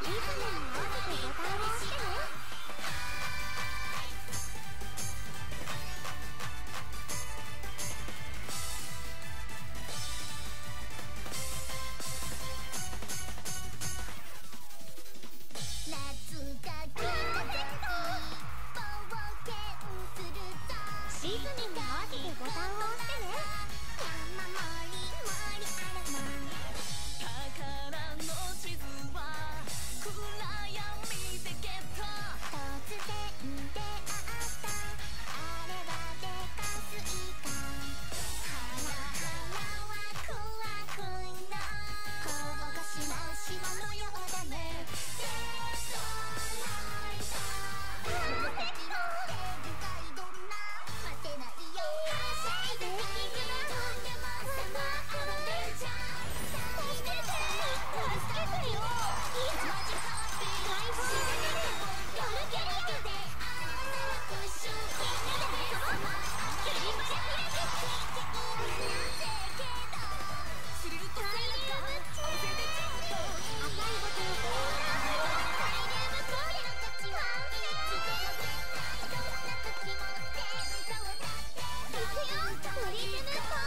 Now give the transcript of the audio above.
リズムに合わせていこう。Tiene todo.